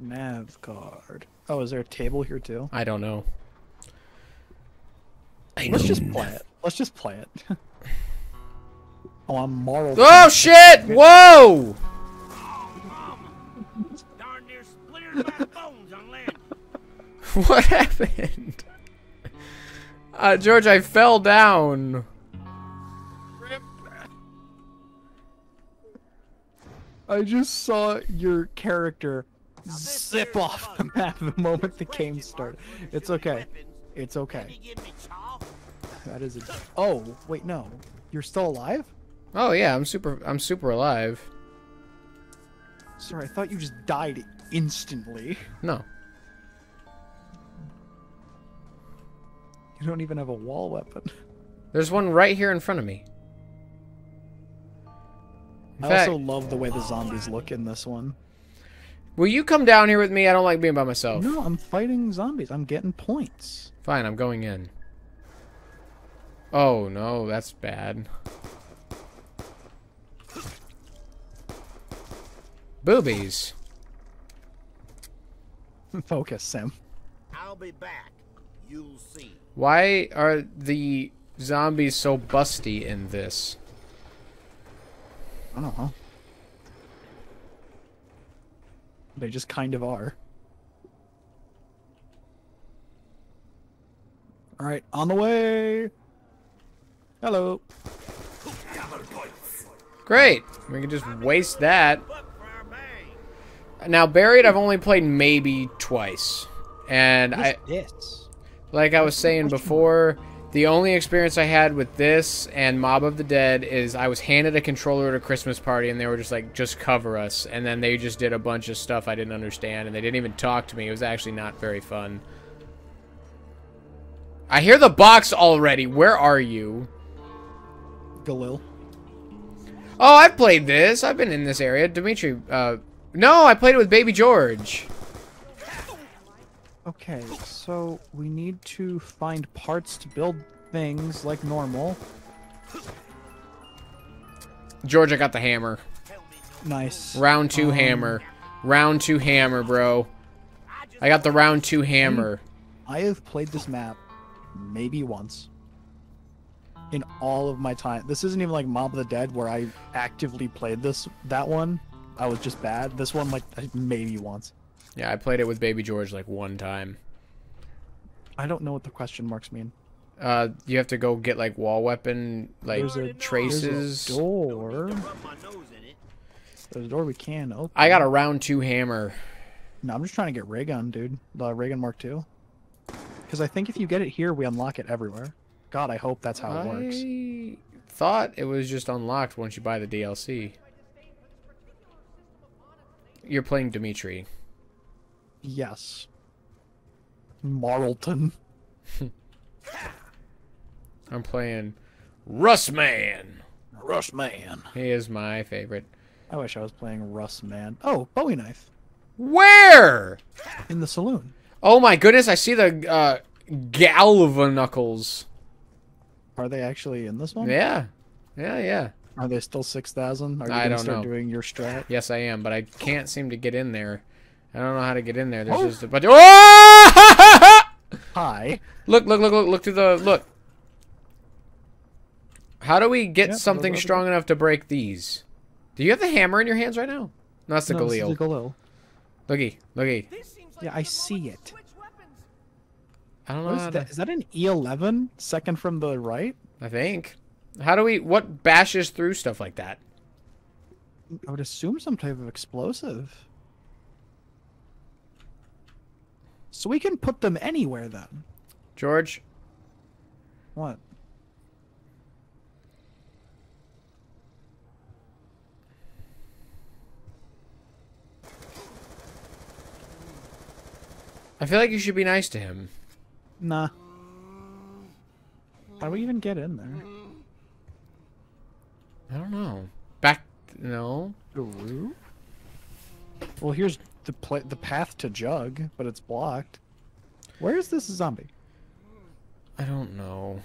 Nav card. Oh, is there a table here too? I don't know. I Let's know just play it. Let's just play it. oh, I'm moral. Oh shit! Whoa! Darn near bones on land. What happened? Uh, George, I fell down. I just saw your character zip off the map the moment the game started. It's okay. It's okay. you give me chaw? That is a. Oh wait, no. You're still alive? Oh yeah, I'm super. I'm super alive. Sorry, I thought you just died instantly. No. You don't even have a wall weapon. There's one right here in front of me. In I fact, also love the way the zombies look in this one. Will you come down here with me? I don't like being by myself. No, I'm fighting zombies. I'm getting points. Fine, I'm going in. Oh no, that's bad. Boobies. Focus, Sam. I'll be back. You'll see. Why are the zombies so busty in this? I don't know. They just kind of are. All right, on the way. Hello. Great. We can just waste that. But for our bang. Now, Buried, I've only played maybe twice. And I, like I was saying before, the only experience I had with this and Mob of the Dead is I was handed a controller at a Christmas party and they were just like, just cover us. And then they just did a bunch of stuff I didn't understand and they didn't even talk to me. It was actually not very fun. I hear the box already. Where are you? Galil. Oh, I've played this. I've been in this area. Demitri, uh, no, I played it with Baby George. Okay, so we need to find parts to build things like normal. George, I got the hammer. Nice. Round two Um, hammer. Round two hammer, bro. I got the round two hammer. I have played this map maybe once in all of my time. This isn't even like Mob of the Dead where I actively played this that one. I was just bad. This one like maybe once. Yeah, I played it with Baby George like one time. I don't know what the question marks mean. Uh, you have to go get like wall weapon like There's a- traces. There's a door. Rub my nose in it. There's a door we can open. I got a round two hammer. No, I'm just trying to get ray gun, dude. The ray gun mark two. Because I think if you get it here, we unlock it everywhere. God, I hope that's how it works. I thought it was just unlocked once you buy the DLC. You're playing Demitri. Yes. Marlton. I'm playing Russman. Rush Man. He is my favorite. I wish I was playing Russ Man. Oh, Bowie knife Where? in the saloon. Oh my goodness, I see the uh, Galvanuckles. Are they actually in this one? Yeah. Yeah, yeah. Are they still six thousand? Are you I gonna don't start know. doing your strat? Yes, I am, but I can't seem to get in there. I don't know how to get in there. There's Oh. just a bunch of. Oh! Hi. look, look, look, look, look to the. Look. How do we get Yeah, something look, look, strong enough to break these? Do you have the hammer in your hands right now? No, that's the No, this is Galil. the Galil. Looky, looky. Yeah, I see it. I don't know What how is to. that? Is that an E11? Second from the right? I think. How do we. What bashes through stuff like that? I would assume some type of explosive. So we can put them anywhere then. George? What? I feel like you should be nice to him. Nah. How do we even get in there? I don't know. Back. No. Through? Well, here's the pla the path to Jug, but it's blocked. Where is this zombie? I don't know.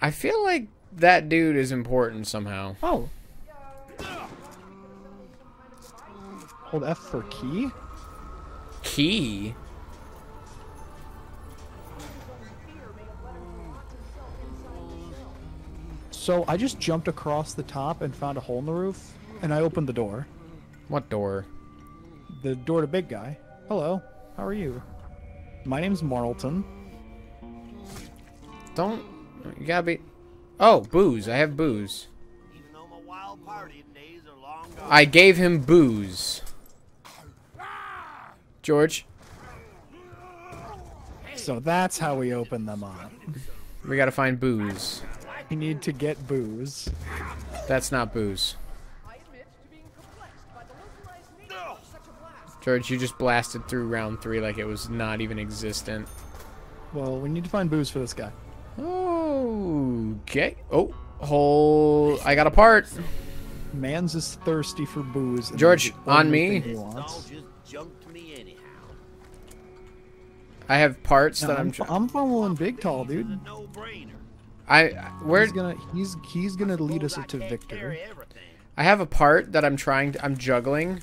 I feel like that dude is important somehow. Oh. Hold F for key. key. So I just jumped across the top and found a hole in the roof, and I opened the door. What door? The door to big guy. Hello, how are you? My name's Marlton. Don't. You gotta be. Oh, booze. I have booze. Even though my wild partying days are long gone. I gave him booze. George, So that's how we open them up. we gotta find booze. We need to get booze. That's not booze. I admit to being perplexed by the localized nature of such a blast. George, you just blasted through round three like it was not even existent. Well, we need to find booze for this guy. Okay. Oh, whole. I got a part. Mans is thirsty for booze. George, on me. thing He All wants. just jumped me. I have parts Yeah, that I'm, I'm. fo- tr- I'm following Big Tall, dude. No-brainer. I where He's gonna he's he's gonna lead us to victory. I have a part that I'm trying to. I'm juggling.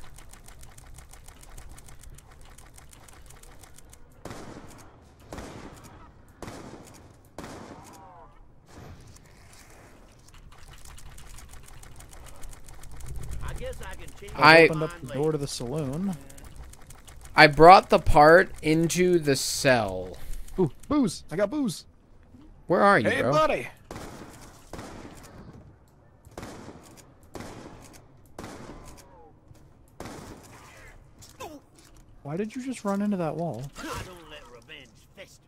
I guess I can I- Opened up the door to the saloon. I brought the part into the cell. Ooh, booze! I got booze. Where are you, Hey, bro? buddy. Why did you just run into that wall? I don't let revenge fester.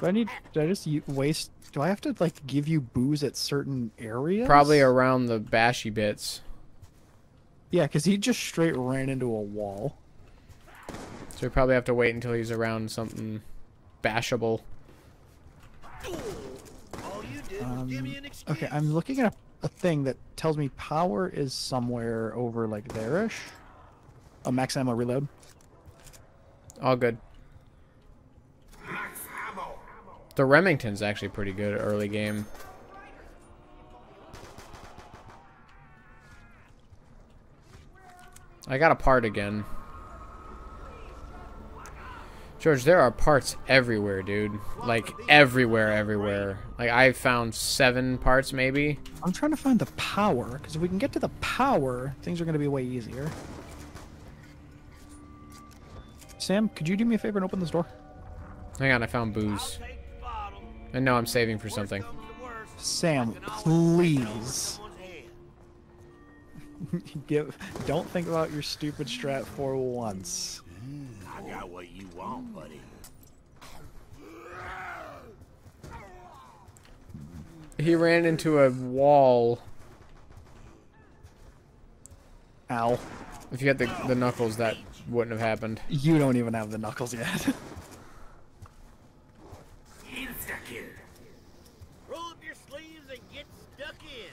Do I need? Do I just waste? Do I have to like give you booze at certain areas? Probably around the bashy bits. Yeah, because he just straight ran into a wall. So we probably have to wait until he's around something bashable. All you did was give me an excuse. Um, Okay, I'm looking at a, a thing that tells me power is somewhere over like there-ish. A max ammo reload. All good. The Remington's actually pretty good early game. I got a part again. George, there are parts everywhere, dude. Like everywhere, everywhere. Like I found seven parts, maybe. I'm trying to find the power, because if we can get to the power, things are going to be way easier. Sam, could you do me a favor and open this door? Hang on, I found booze. I the bottle. And no, I'm saving for something. comes to worst, Sam, I can always throw it over please. Give, don't think about your stupid strat for once. I got what you want, buddy. He ran into a wall. Ow. If you had the, the knuckles, that wouldn't have happened. You don't even have the knuckles yet. Roll up your sleeves and get stuck in.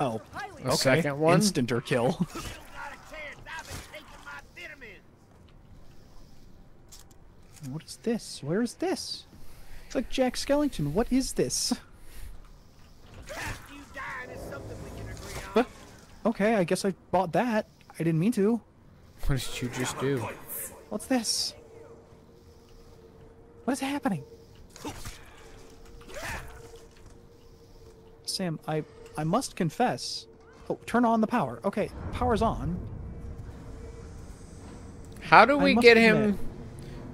oh, A okay. second one? Instanter kill. You don't got a chance. I've been taking my vitamins. what is this? Where is this? It's like Jack Skellington. What is this? You is something we can agree on. Huh? Okay, I guess I bought that. I didn't mean to. What did you just do? What's this? What is happening? Sam, I I must confess. Oh, turn on the power. Okay, power's on. How do we get him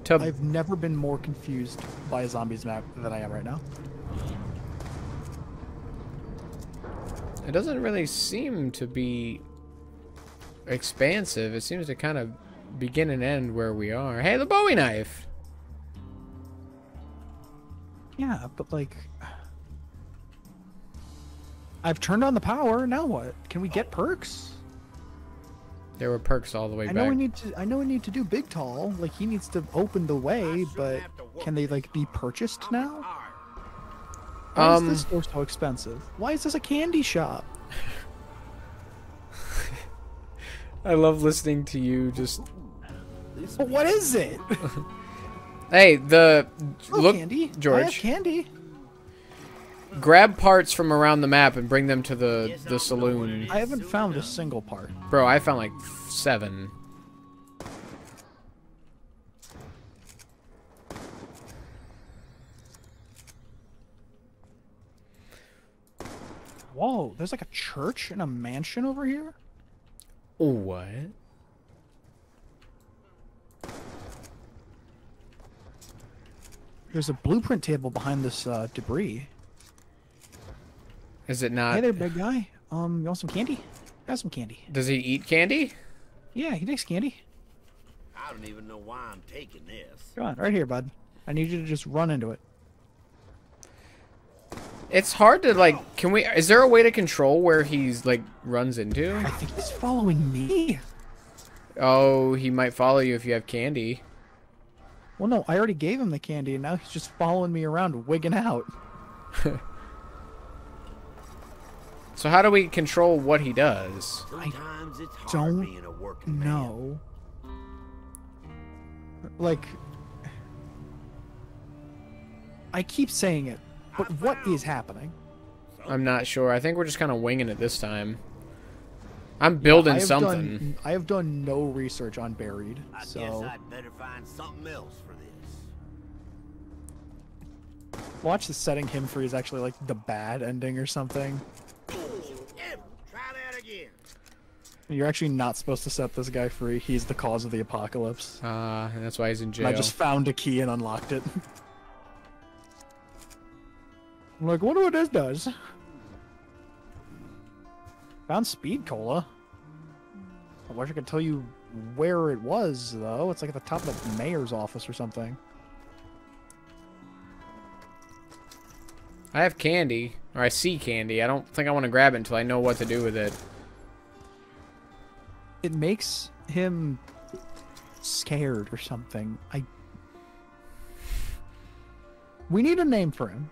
to... I've never been more confused by a zombies map than I am right now. It doesn't really seem to be expansive. It seems to kind of begin and end where we are. Hey, the Bowie knife! Yeah, but like I've turned on the power, now what? Can we get perks? There were perks all the way I back. know we need to I know we need to do Big Tall, like he needs to open the way, but can they like be purchased now? Why Um, is this store so expensive? Why is this a candy shop? I love listening to you just... But what is it? Hey, the... Oh, Look, candy. I have George. candy. Grab parts from around the map and bring them to the the saloon. I haven't found a single part. Bro, I found like seven. Whoa, there's like a church and a mansion over here? What? There's a blueprint table behind this uh, debris. Is it not? hey there, big guy. Um, you want some candy? Got some candy. Does he eat candy? Yeah, he takes candy. I don't even know why I'm taking this. Come on, right here, bud. I need you to just run into it. It's hard to like. Can we? Is there a way to control where he's like runs into? I think he's following me. Oh, he might follow you if you have candy. Well, no, I already gave him the candy, and now he's just following me around, wigging out. So how do we control what he does? Sometimes it's hard don't being a working man. No. Like, I keep saying it, but what is happening? I'm not sure. I think we're just kind of winging it this time. I'm building I something. Done, I have done no research on buried, I guess so I'd better find something else for this. watch the setting him free is actually like the bad ending or something. Em, try that again. You're actually not supposed to set this guy free. He's the cause of the apocalypse. Ah, and that's why he's in And jail. I just found a key and unlocked it. I'm like, wonder what this does. Found speed cola. I wish I could tell you where it was, though. It's like at the top of the mayor's office or something. I have candy, or I see candy. I don't think I want to grab it until I know what to do with it. It makes him scared or something. I. We need a name for him.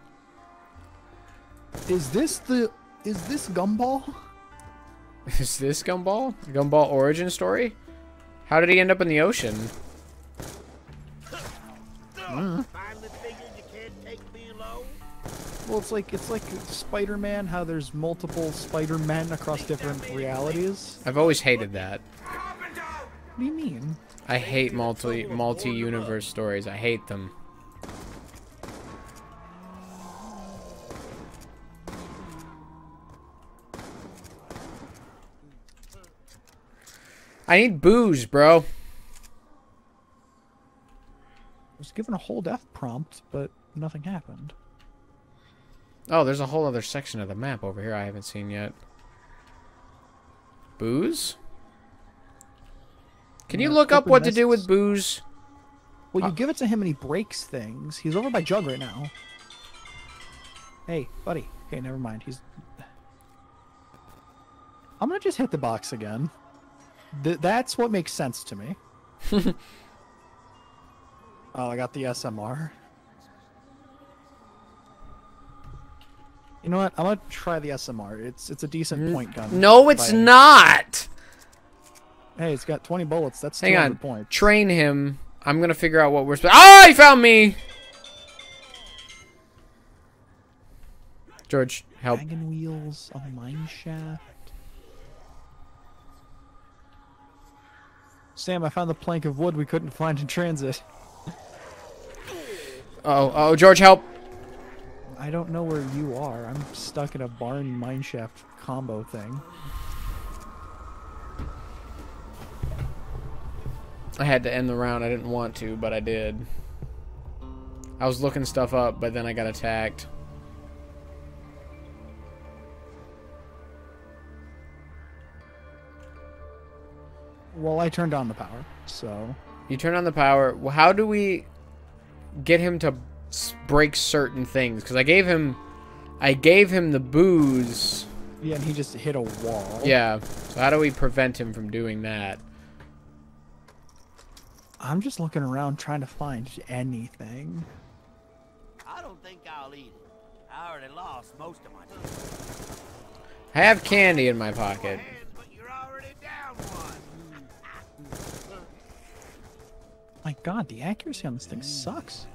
Is this the. Is this Gumball? Is this Gumball? Gumball origin story? How did he end up in the ocean? Finally hmm. Well, it's like it's like Spider-Man. How there's multiple Spider-Men across different realities. I've always hated that. What do you mean? I hate multi multi universe stories. I hate them. I need booze, bro. I was given a whole death prompt, but nothing happened. Oh, there's a whole other section of the map over here I haven't seen yet. Booze? Can you look up what to do with booze? Well, Uh, you give it to him and he breaks things. He's over by Jug right now. Hey, buddy. Okay, never mind. He's. I'm gonna just hit the box again. Th- that's what makes sense to me. oh, I got the SMR. You know what? I'm gonna try the SMR. It's it's a decent mm. point gun. No, it's by- not. Hey, it's got 20 bullets. That's Hang 200 on. points. Train him. I'm gonna figure out what we're. Oh, he found me. George, help. Wagon wheels, a mine shaft. Sam, I found the plank of wood we couldn't find in transit. Oh, oh, George, help. I don't know where you are. I'm stuck in a barn mine shaft combo thing. I had to end the round. I didn't want to, but I did. I was looking stuff up, but then I got attacked. Well, I turned on the power, so You turn on the power. Well, How do we get him to break certain things? Because I gave him, I gave him the booze. yeah, and he just hit a wall. Yeah. So how do we prevent him from doing that? I'm just looking around trying to find anything. I don't think I'll eat it. I already lost most of my teeth. I have candy in my pocket. Man, but you're already down one. My God, the accuracy on this thing sucks.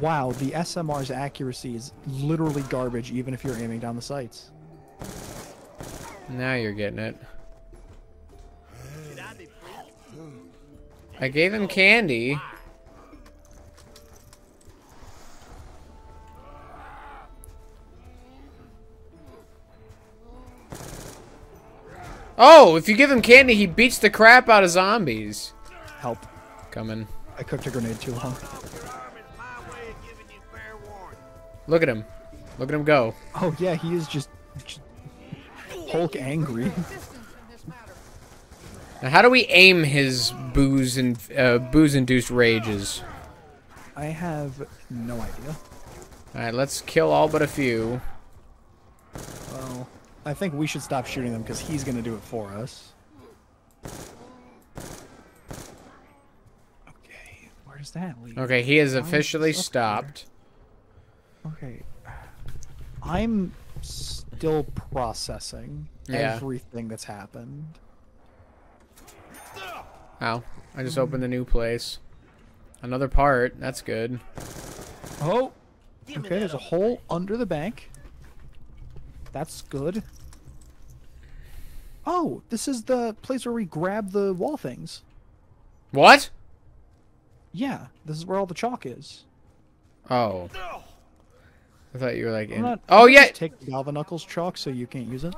Wow, the SMR's accuracy is literally garbage, even if you're aiming down the sights. Now you're getting it. I? Gave him candy. Oh, if you give him candy, he beats the crap out of zombies. Help. Coming. I cooked a grenade too long. Look at him. Look at him go. Oh yeah, he is just, just Hulk angry. Distance in this matter. Now, how do we aim his booze and uh, booze-induced rages? I have no idea. All right, let's kill all but a few. Well, I think we should stop shooting them because he's gonna do it for us. Okay, where does that lead? Okay, he has officially this up stopped. Okay. I'm still processing Yeah. everything that's happened. Ow! I just opened a new place. Another part. That's good. Oh, okay. There's a hole under the bank. That's good. Oh, this is the place where we grab the wall things. What? Yeah, this is where all the chalk is. Oh. I thought you were like in. not- Oh yeah, just Take Galvanuckles chalk so you can't use it.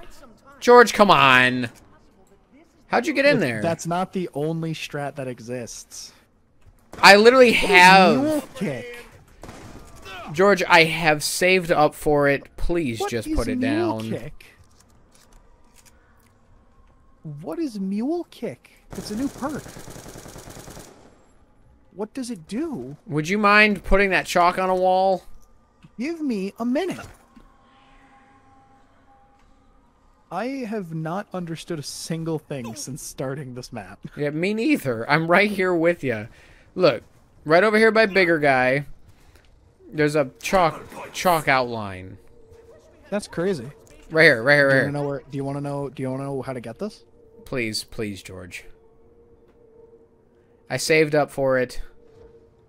George, come on. How'd you get in there? That's not the only strat that exists. I literally have kick. George. I have saved up for it. Please What just put it mule down. Kick? What is mule kick? It's a new perk. What does it do? Would you mind putting that chalk on a wall? Give me a minute. I have not understood a single thing since starting this map. Yeah, me neither. I'm right here with you. Look, right over here by bigger guy. There's a chalk chalk outline. That's crazy. Right here, right here, Do right you here. want to know where? Do you want to know? Do you want to know how to get this? Please, please, George. I saved up for it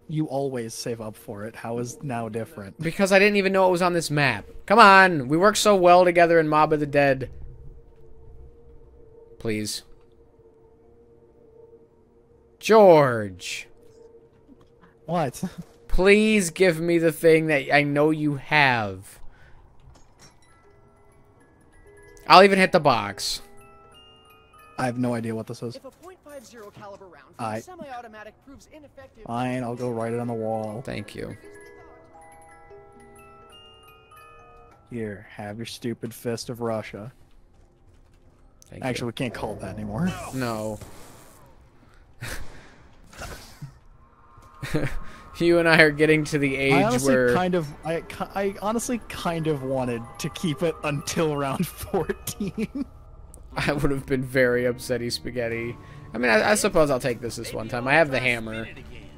You always save up for it. How is now different? because I didn't even know it was on this map. Come on, we work so well together in Mob of the Dead. Please. George, What? please give me the thing that I know you have. I'll even hit the box. I have no idea what this is. If a .50 caliber round from I- a semi-automatic proves ineffective, Fine, I'll go write it on the wall. Thank you. Here, have your stupid fist of Russia. Thank Actually, we can't call it that anymore. no. you and I are getting to the age I honestly where kind of, I, I honestly kind of wanted to keep it until round 14. I would have been very upsetty spaghetti. I mean, I, I suppose I'll take this this one time. I have the hammer. Spin it again.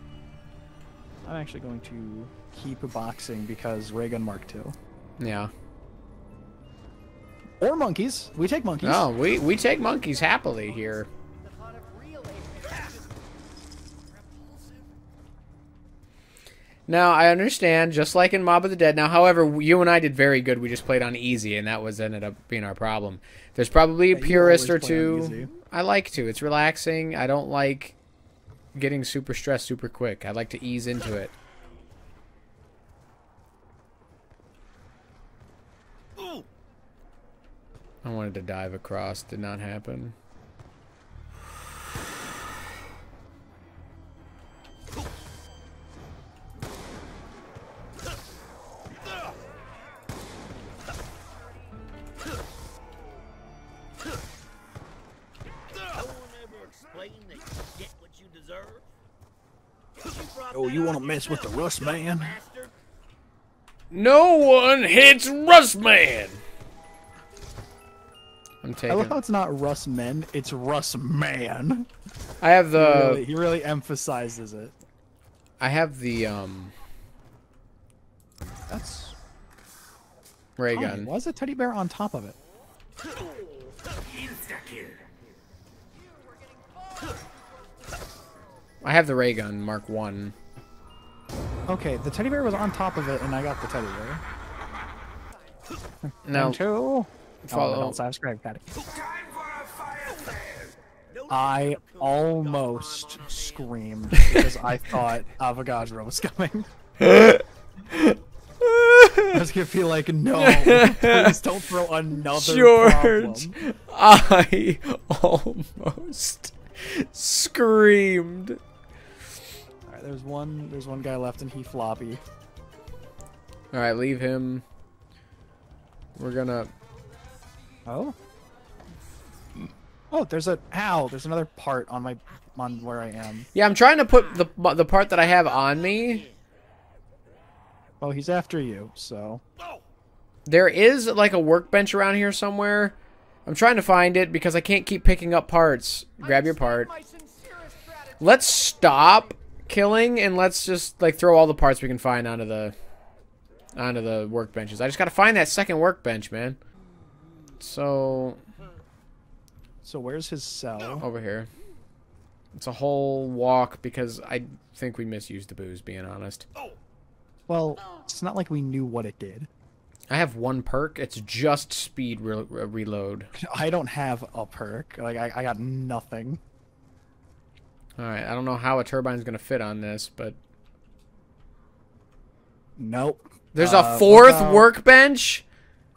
I'm actually going to keep boxing because Ray Gun Mark II. Yeah. Or monkeys. We take monkeys. No, we we take monkeys happily here. the thought of real aviation Now I understand, just like in Mob of the Dead. Now, however, you and I did very good. We just played on easy, and that was ended up being our problem. There's probably a Yeah, purist or always play on two. I like to. It's relaxing. I don't like getting super stressed super quick. I like to ease into it. I wanted to dive across. Did not happen. Mess with the yourself, Russman? No one hits Russman. I'm I taking. love how it's not Russ Men, it's Russ Man. I have He the. really, he really emphasizes it. I have the um That's ray Why? gun. Why is the teddy bear on top of it? I have the ray gun, Mark One. Okay, the teddy bear was on top of it, and I got the teddy bear. And two. Oh, follow- Oh, no, subscribe. No I need to kill almost screamed because I thought Avogadro was coming. I was gonna feel like, no, please don't throw another George, problem. I almost screamed. All right, there's one. There's one guy left, and he floppy. All right, leave him. We're gonna. Oh. Oh, there's a ow. There's another part on my on where I am. Yeah, I'm trying to put the the part that I have on me. Oh, he's after you. So There is like a workbench around here somewhere. I'm trying to find it because I can't keep picking up parts. Grab your part. My sincerest gratitude. Let's stop killing and let's just like throw all the parts we can find onto the onto the workbenches. I just gotta find that second workbench, man. So so where's his cell? over here. It's a whole walk because I think we misused the booze, being honest. Well, it's not like we knew what it did. I have one perk. It's just speed re- re- reload. I don't have a perk. Like I, I got nothing. All right, I don't know how a turbine's gonna fit on this, but Nope. there's Uh, a fourth about- workbench.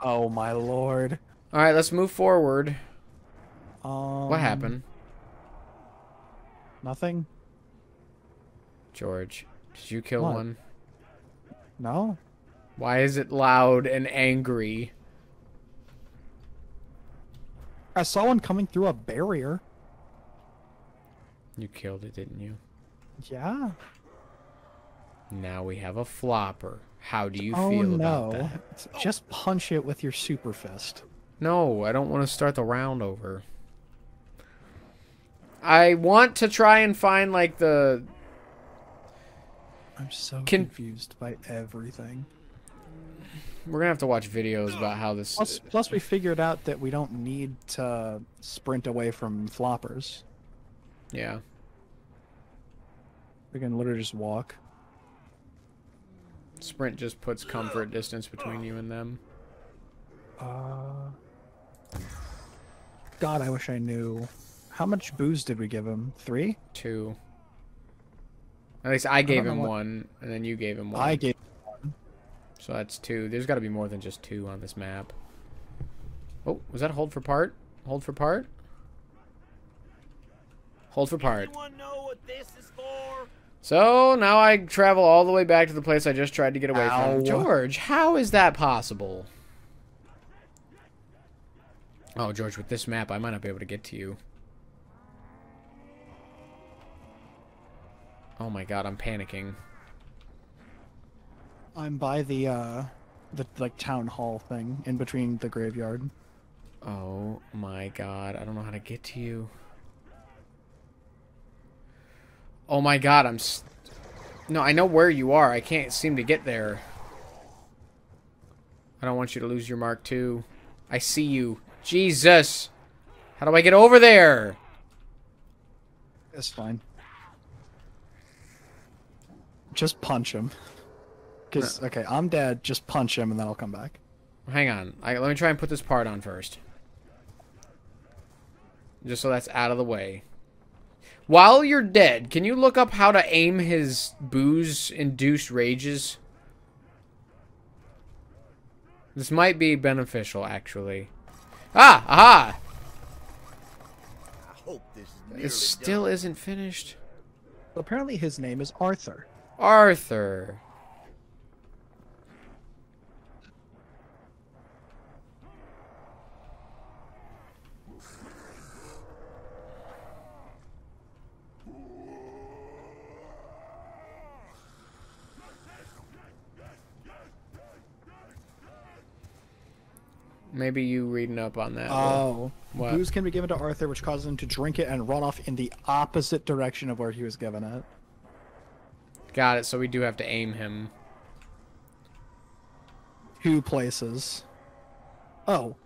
Oh my lord. All right, let's move forward. Um, What happened, Nothing. George? Did you kill What? one? No. Why is it loud and angry? I saw one coming through a barrier. You killed it, didn't you? Yeah. Now we have a flopper. How do you oh feel no. about that? Just punch it with your super fist. No, I don't want to start the round over. I want to try and find like the I'm so Can- confused by everything. we're gonna have to watch videos about how this Plus, plus we figured out that we don't need to sprint away from floppers. yeah. We can literally just walk. Sprint just puts comfort distance between you and them. Uh, God, I wish I knew. How much booze did we give him? Three? Two. At least I gave know him what- one, and then you gave him one. I gave. One. So that's two. There's got to be more than just two on this map. Oh, was that hold for part? Hold for part? Hold for part. anyone know what this is for? So now I travel all the way back to the place I just tried to get away Ow. from. George, how is that possible? Oh, George, with this map, I might not be able to get to you. Oh my god, I'm panicking. I'm by the uh, the like town hall thing in between the graveyard. Oh my god, I don't know how to get to you. Oh my god, I'm. No, I know where you are. I can't seem to get there. I don't want you to lose your mark too. I see you. Jesus! How do I get over there? That's fine. Just punch him. Cause okay, I'm dead. Just punch him, and then I'll come back. Hang on. I, let me try and put this part on first. Just so that's out of the way. While you're dead, can you look up how to aim his booze-induced rages? This might be beneficial, actually. Ah! Aha! I hope this is It still done. isn't finished. Apparently, his name is Arthur. Arthur. Maybe you reading up on that. Oh, What? booze can be given to Arthur, which causes him to drink it and run off in the opposite direction of where he was given it. Got it. So we do have to aim him. Two places. Oh.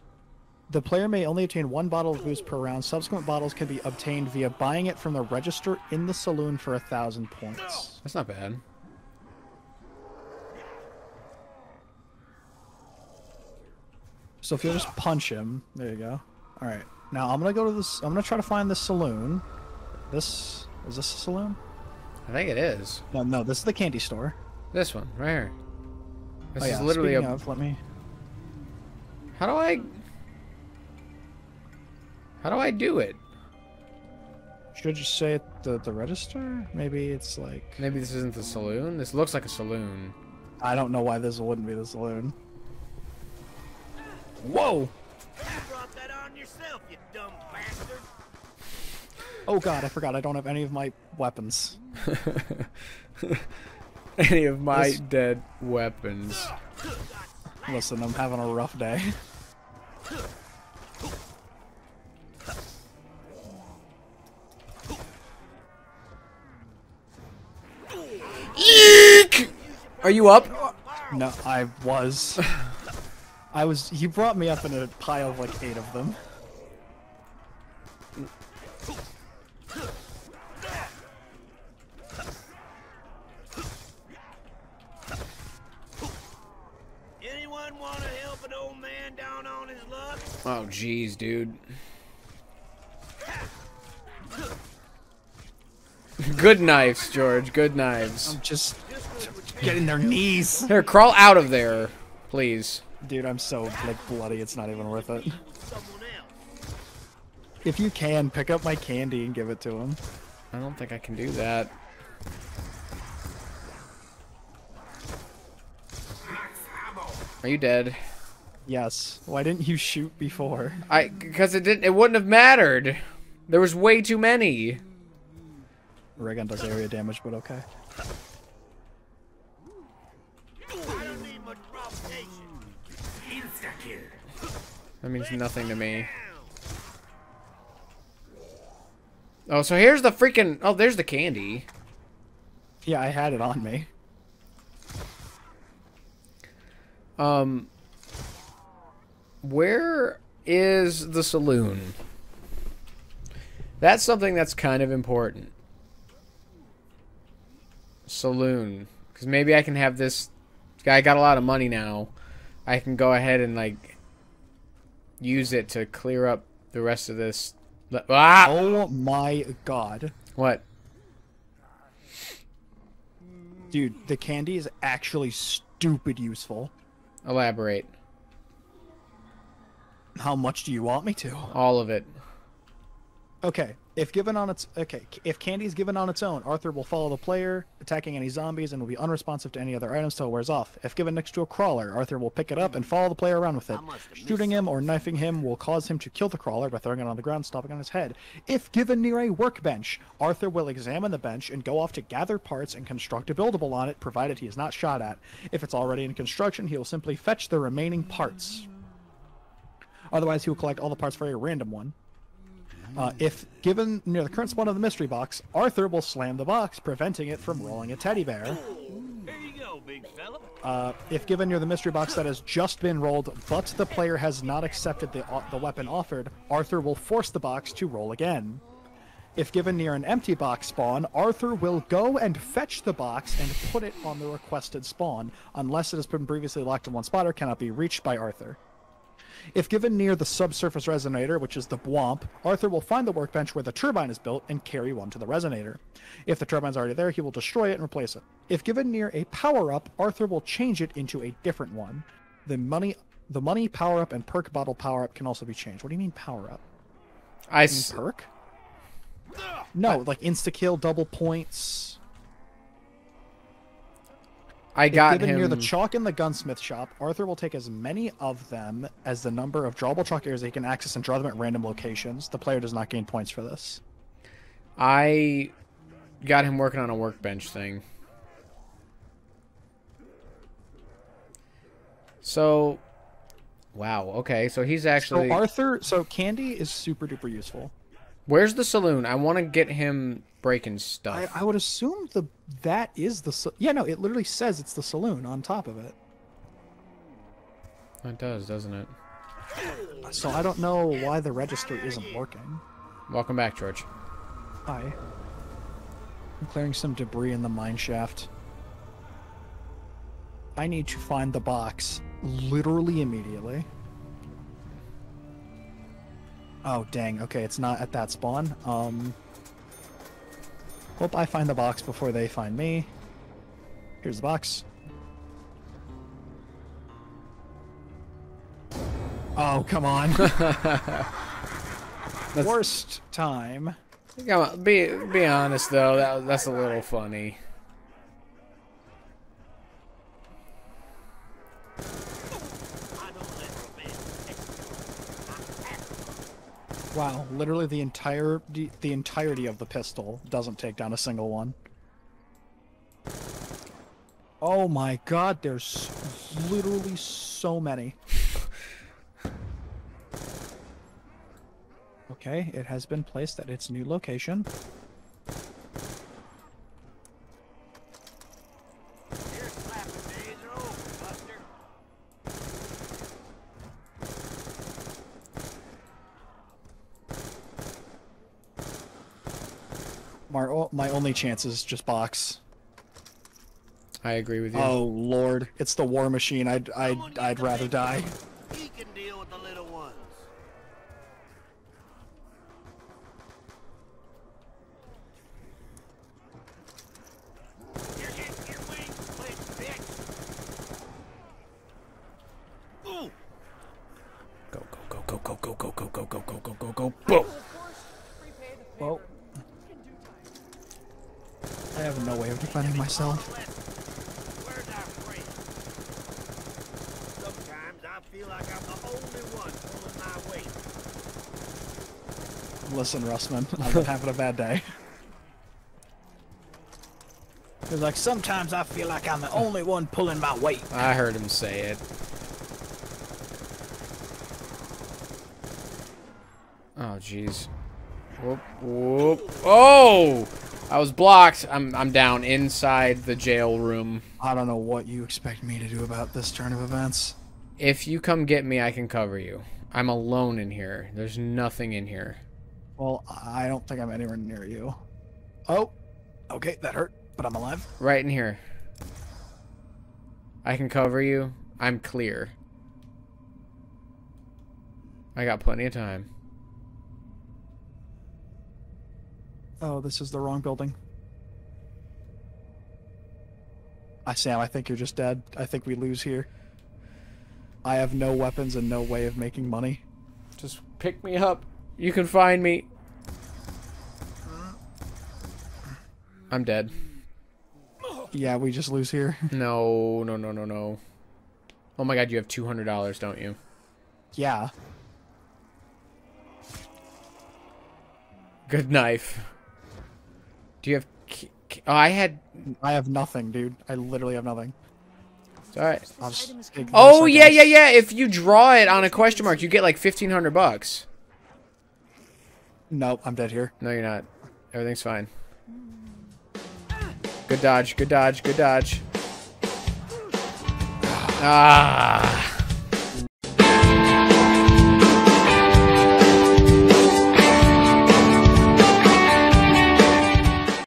The player may only obtain one bottle of booze per round. Subsequent bottles can be obtained via buying it from the register in the saloon for a thousand points. That's not bad. So if you'll just punch him, there you go. All right. Now I'm gonna go to this. I'm gonna try to find the saloon. This is this a saloon? I think it is. No, no. This is the candy store. This one, right here. This oh yeah. is literally a. of, let me. How do I? How do I do it? Should you say it the the register? Maybe it's like Maybe this isn't the saloon. This looks like a saloon. I don't know why this wouldn't be the saloon. Whoa! You brought that on yourself, you dumb bastard. Oh god, I forgot. I don't have any of my weapons. Any of my This- dead weapons. Listen, I'm having a rough day. Eek! Are you up? No, I was. I was. He brought me up in a pile of like eight of them. Anyone want to help an old man down on his luck? Oh, jeez, dude. Good knives, George. Good knives. I'm just getting their knees. Here, crawl out of there, please. Dude, I'm so like bloody. It's not even worth it. If you can, pick up my candy and give it to him. I don't think I can do that. Are you dead? Yes. Why didn't you shoot before? I because it didn't. It wouldn't have mattered. There was way too many. Ray gun does area damage, but okay. I don't need much provocation. That means nothing to me. Oh, so here's the freaking. Oh, there's the candy. Yeah, I had it on me. Um, where is the saloon? That's something that's kind of important. Saloon, because maybe I can have this guy got a lot of money now. I can go ahead and like use it to clear up the rest of this. Ah, Oh my god. what? Dude, the candy is actually stupid useful. Elaborate. How much do you want me to? All of it. Okay, if given on its okay, if candy is given on its own, Arthur will follow the player, attacking any zombies, and will be unresponsive to any other items till it wears off. If given next to a crawler, Arthur will pick it up and follow the player around with it. Shooting him or knifing him will cause him to kill the crawler by throwing it on the ground, stomping on his head. If given near a workbench, Arthur will examine the bench and go off to gather parts and construct a buildable on it, provided he is not shot at. If it's already in construction, he will simply fetch the remaining parts. Otherwise, he will collect all the parts for a random one. Uh, if given near the current spawn of the mystery box, Arthur will slam the box, preventing it from rolling a teddy bear. Here you go, big fella. Uh, if given near the mystery box that has just been rolled, but the player has not accepted the, uh, the weapon offered, Arthur will force the box to roll again. If given near an empty box spawn, Arthur will go and fetch the box and put it on the requested spawn, unless it has been previously locked in one spot or cannot be reached by Arthur. If given near the subsurface resonator, which is the BWOMP, Arthur will find the workbench where the turbine is built and carry one to the resonator. If the turbine's already there, he will destroy it and replace it. If given near a power-up, Arthur will change it into a different one. The money, the money power-up and perk bottle power-up can also be changed. What do you mean power-up? I You mean s- perk? No, like insta-kill, double points. I If got given him. near the chalk in the gunsmith shop, Arthur will take as many of them as the number of drawable chalk areas that he can access and draw them at random locations. The player does not gain points for this. I got him working on a workbench thing. So, wow. Okay, so he's actually. So Arthur, so candy is super duper useful. Where's the saloon? I want to get him breaking stuff. I, I would assume the that is the yeah no it literally says it's the saloon on top of it. It does, doesn't it? So I don't know why the register isn't working. Welcome back, George. Hi. I'm clearing some debris in the mine shaft. I need to find the box literally immediately. Oh dang. Okay, it's not at that spawn. Um. Hope I find the box before they find me. Here's the box. Oh come on. Worst time. Come on, be be honest though. That that's a little funny. I don't let revenge take me. I have to. Wow, literally the entire the, entirety of the pistol doesn't take down a single one. Oh my god, there's literally so many. Okay, it has been placed at its new location. Your slapping days are over, Buster. My, o- my only chance is just box. I agree with you. Oh lord, it's the war machine. I'd I'd Someone I'd rather die. He can deal with the little ones. You're getting your wings split, bitch. Ooh, Go go go go go go go go go go go go go Will, boom. of course, repay the Well, favor in due time. I have no way of defending myself. Where's our friend? Sometimes I feel like I'm the only one pulling my weight. Listen, Russman, I've been having a bad day. He's like, sometimes I feel like I'm the only one pulling my weight. I heard him say it. Oh jeez. Whoop whoop. Oh! I was blocked. I'm I'm down inside the jail room. I don't know what you expect me to do about this turn of events. If you come get me, I can cover you. I'm alone in here. There's nothing in here. Well, I don't think I'm anywhere near you. Oh, okay, that hurt, but I'm alive. Right in here. I can cover you. I'm clear. I got plenty of time. Oh, this is the wrong building. I Sam, I think you're just dead. I think we lose here. I have no weapons and no way of making money. Just pick me up. You can find me. I'm dead. Yeah, we just lose here. No, no, no, no, no. Oh my god, you have $200, don't you? yeah. Good knife. Do you have... ki- ki- Oh, I had... I have nothing, dude. I literally have nothing. It's alright. I'll just Items take Oh, this, yeah, yeah, yeah. If you draw it on a question mark, you get like 1500 bucks. Nope, I'm dead here. No, you're not. Everything's fine. Good dodge, good dodge, good dodge. Ah.